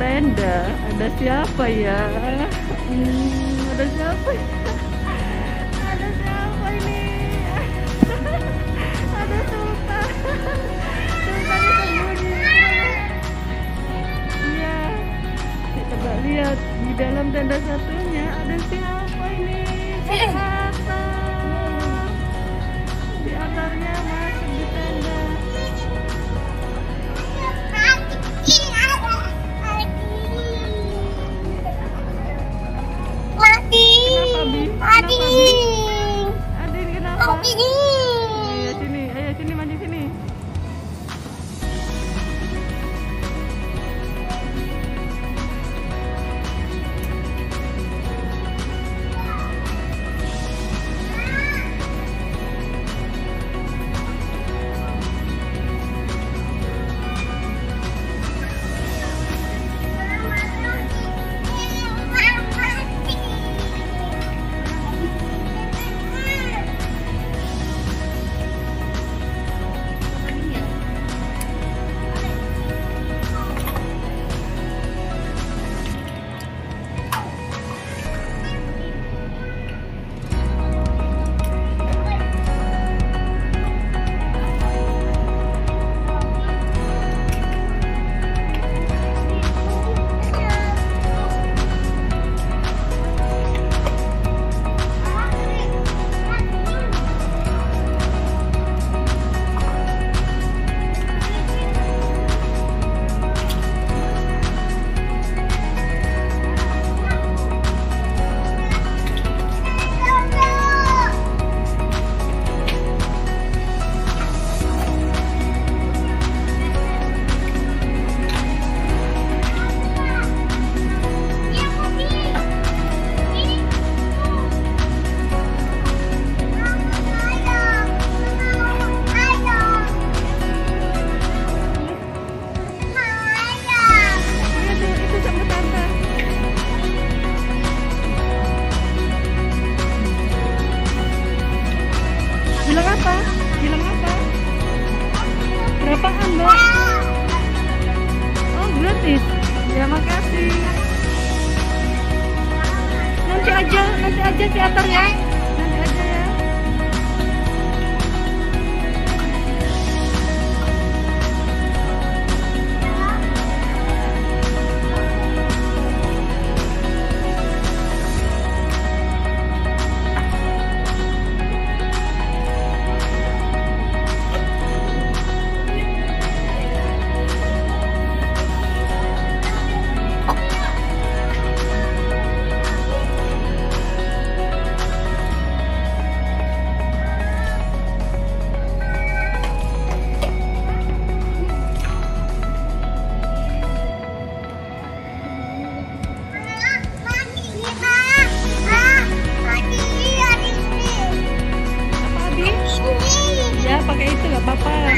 tenda ada siapa ya? Hmm, ada siapa? Ya? Ada siapa ini? ada Sultan. Sultan sembunyi. Iya. Coba lihat di dalam tenda satunya ada siapa ini? Siapa? Makasih. Nanti aja, nanti aja teater ya. Nggak apa-apa.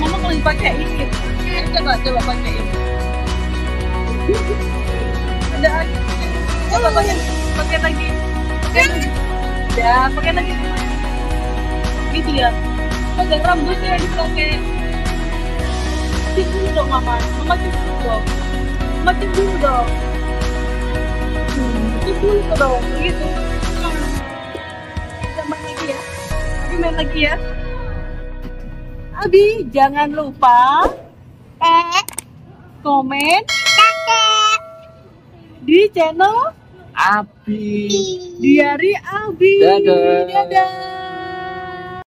Mama kalau dipakai ini, coba coba pakai ini. Ada coba pakai pakai lagi. Pakai lagi. Ya, pakai lagi. Gitu ya. Pakai rambutnya dipakai. Dulu dong mama. Mama dulu dong. Mama cip dulu dong. Dulu dong. Begitu. Main lagi ya. Abi, jangan lupa komen di channel Abi. Diari Abi. Dadah. Dadah.